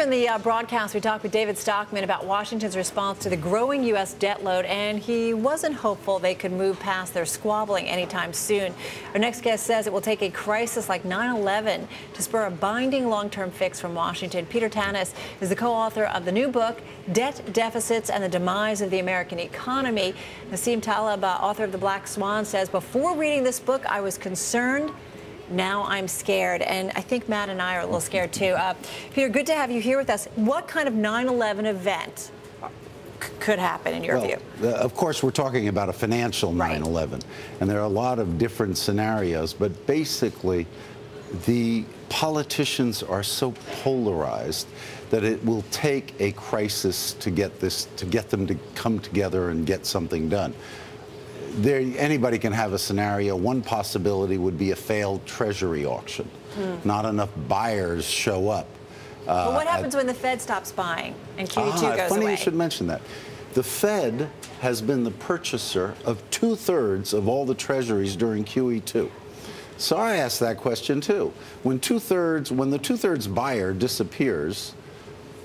In the uh, broadcast, we talked with David Stockman about Washington's response to the growing U.S. debt load, and he wasn't hopeful they could move past their squabbling anytime soon. Our next guest says it will take a crisis like 9 11 to spur a binding long term fix from Washington. Peter Tanous is the co author of the new book, Debt Deficits and the Demise of the American Economy. Nassim Taleb, uh, author of The Black Swan, says Before reading this book, I was concerned now I'm scared. And I think Matt and I are a little scared too. Uh, Peter, good to have you here with us. What kind of 9 11 event could happen in your well, view? Uh, of course, we're talking about a financial 9 11. Right. And there are a lot of different scenarios. But basically, the politicians are so polarized that it will take a crisis to get this to get them to come together and get something done there, anybody can have a scenario. One possibility would be a failed treasury auction. Hmm. Not enough buyers show up. Uh, but what happens at, when the Fed stops buying and QE2 ah, goes funny away? Funny you should mention that. The Fed has been the purchaser of two thirds of all the treasuries during QE2. So I asked that question too. When two thirds, when the two thirds buyer disappears,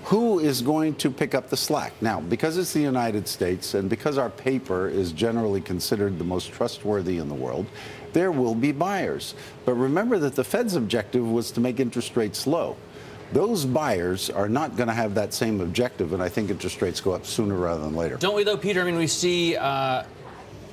who is going to pick up the slack? Now, because it's the United States and because our paper is generally considered the most trustworthy in the world, there will be buyers. But remember that the Fed's objective was to make interest rates low. Those buyers are not going to have that same objective, and I think interest rates go up sooner rather than later. Don't we, though, Peter? I mean, we see uh,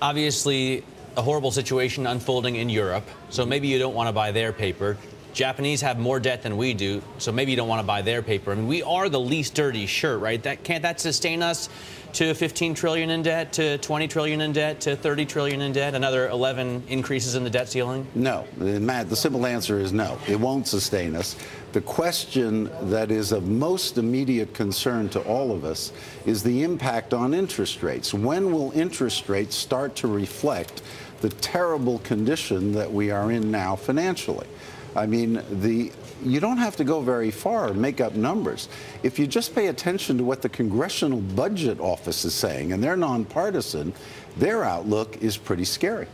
obviously a horrible situation unfolding in Europe, so maybe you don't want to buy their paper. Japanese have more debt than we do, so maybe you don't want to buy their paper. I mean, we are the least dirty shirt, right? That can't that sustain us to 15 trillion in debt, to 20 trillion in debt, to 30 trillion in debt, another 11 increases in the debt ceiling? No, Matt. The simple answer is no. It won't sustain us. The question that is of most immediate concern to all of us is the impact on interest rates. When will interest rates start to reflect the terrible condition that we are in now financially? I mean, the you don't have to go very far and make up numbers. If you just pay attention to what the Congressional Budget Office is saying, and they're nonpartisan, their outlook is pretty scary.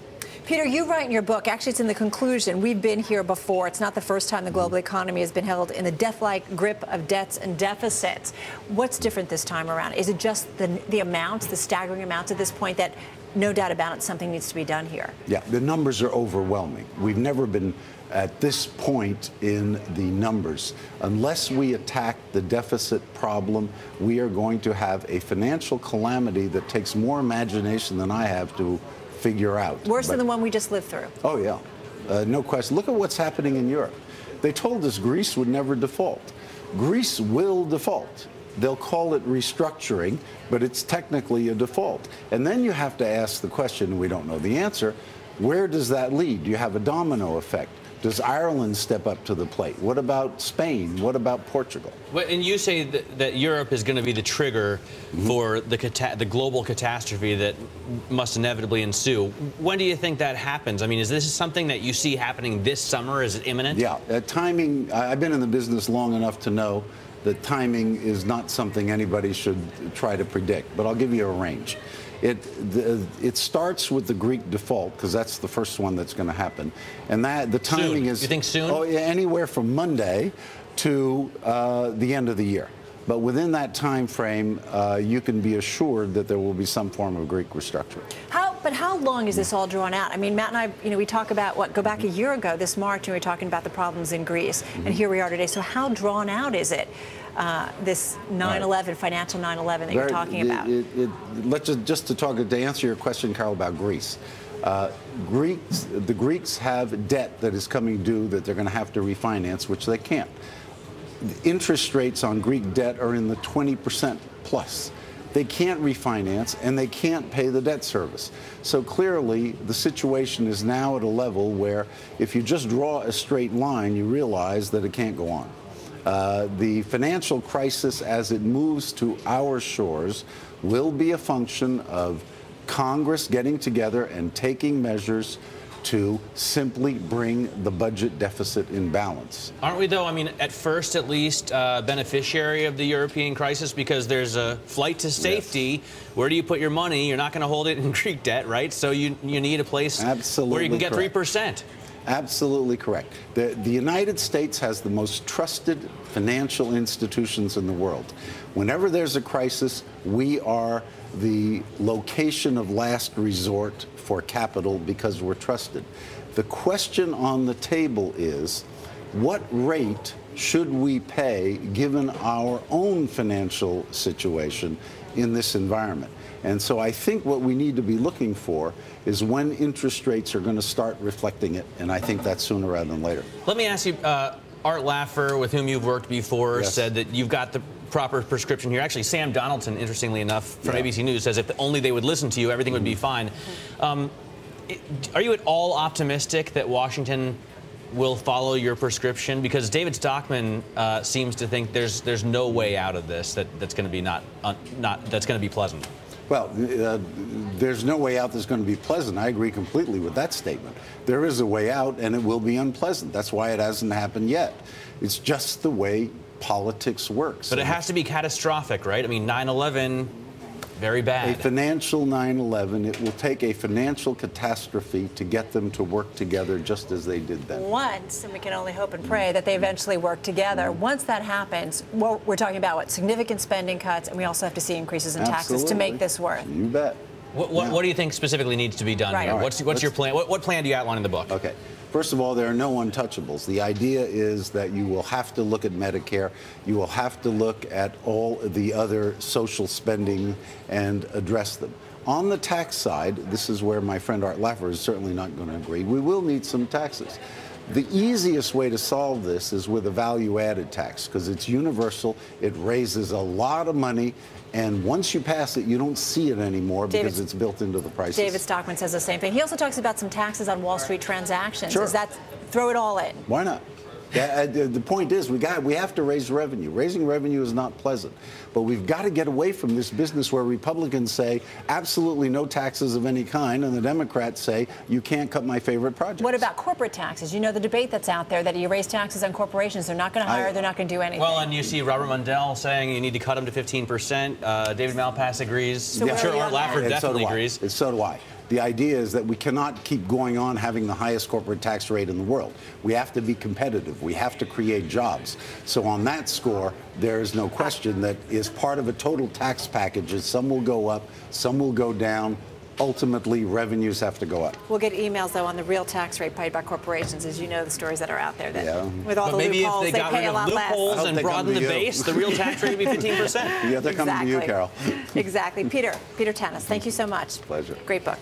Peter, you write in your book, actually it's in the conclusion, we've been here before. It's not the first time the global economy has been held in the death-like grip of debts and deficits. What's different this time around? Is it just the, the amounts, the staggering amounts at this point that no doubt about it, something needs to be done here? Yeah, the numbers are overwhelming. We've never been at this point in the numbers. Unless we attack the deficit problem, we are going to have a financial calamity that takes more imagination than I have to figure out. Worse but, than the one we just lived through. Oh, yeah. Uh, no question. Look at what's happening in Europe. They told us Greece would never default. Greece will default. They'll call it restructuring, but it's technically a default. And then you have to ask the question, we don't know the answer, where does that lead? You have a domino effect. Does Ireland step up to the plate? What about Spain? What about Portugal? Well, and you say that, that Europe is going to be the trigger mm -hmm. for the, the global catastrophe that must inevitably ensue. When do you think that happens? I mean, is this something that you see happening this summer? Is it imminent? Yeah, uh, timing. I've been in the business long enough to know that timing is not something anybody should try to predict, but I'll give you a range. It, the, it starts with the Greek default because that's the first one that's going to happen, and that the timing soon. is. You think soon? Oh, yeah, anywhere from Monday to uh, the end of the year. But within that time frame, uh, you can be assured that there will be some form of Greek restructuring. How, but how long is this all drawn out? I mean, Matt and I, you know, we talk about what go back a year ago this March, and we were talking about the problems in Greece, and here we are today. So how drawn out is it? Uh, this 9/11 financial 9/11 that you're talking about. It, it, let's just, just to talk to answer your question, Carol, about Greece. Uh, Greeks, the Greeks have debt that is coming due that they're going to have to refinance, which they can't interest rates on Greek debt are in the 20% plus. They can't refinance and they can't pay the debt service. So clearly, the situation is now at a level where if you just draw a straight line, you realize that it can't go on. Uh, the financial crisis as it moves to our shores will be a function of Congress getting together and taking measures to simply bring the budget deficit in balance. Aren't we, though, I mean, at first at least, uh, beneficiary of the European crisis because there's a flight to safety. Yes. Where do you put your money? You're not going to hold it in Greek debt, right? So you, you need a place Absolutely where you can get correct. 3%. Absolutely correct. The, the United States has the most trusted financial institutions in the world. Whenever there's a crisis, we are the location of last resort for capital because we're trusted. The question on the table is what rate should we pay given our own financial situation in this environment? And so I think what we need to be looking for is when interest rates are going to start reflecting it, and I think that's sooner rather than later. Let me ask you, uh, Art Laffer, with whom you've worked before, Yes. said that you've got the proper prescription here. Actually, Sam Donaldson, interestingly enough, from Yeah. ABC News, says if only they would listen to you, everything would be fine. Um, it- are you at all optimistic that Washington will follow your prescription? Because David Stockman uh, seems to think there's there's no way out of this that, that's going to be not uh, not that's going to be pleasant. Well, uh, there's no way out that's going to be pleasant. I agree completely with that statement. There is a way out, and it will be unpleasant. That's why it hasn't happened yet. It's just the way politics works. But it has to be catastrophic, right? I mean, 9/11, very bad. a financial 9/11. It will take a financial catastrophe to get them to work together, just as they did then. Once, and we can only hope and pray that they eventually work together. Once that happens, well, we're talking about what significant spending cuts, and we also have to see increases in taxes to make this work. You bet. What, what, Yeah. what do you think specifically needs to be done Right. here? Right, What's, what's your plan? What, what plan do you outline in the book? Okay. First of all, there are no untouchables. The idea is that you will have to look at Medicare, you will have to look at all the other social spending and address them. On the tax side, this is where my friend Art Laffer is certainly not going to agree. We will need some taxes. The easiest way to solve this is with a value added tax because it's universal, it raises a lot of money, and once you pass it, you don't see it anymore because it's built into the prices. David Stockman says the same thing. He also talks about some taxes on Wall Street transactions. Sure. Is that throw it all in? Why not? Yeah, uh, the the point is, we got we have to raise revenue. Raising revenue is not pleasant, but we've got to get away from this business where Republicans say absolutely no taxes of any kind, and the Democrats say you can't cut my favorite project. What about corporate taxes? You know the debate that's out there that you raise taxes on corporations, they're not going to I- hire, they're not going to do anything. Well, and you see Robert Mundell saying you need to cut them to 15%. Uh, David Malpass agrees. where I'm sure are you Art on that? Laffer And so definitely agrees. And so do I. The idea is that we cannot keep going on having the highest corporate tax rate in the world. We have to be competitive. We have to create jobs. So on that score, there is no question that is part of a total tax package. Some will go up, some will go down. Ultimately, revenues have to go up. We'll get emails though on the real tax rate paid by corporations, as you know the stories that are out there that Yeah. with all But the maybe if loopholes they they, got pay rid a lot less. loopholes hope and they come broadened to the you. base, the real tax rate would be 15%. Yeah, they're coming to you, Exactly. Carol. exactly. Peter, Peter Tanous, thank you so much. Pleasure. Great book.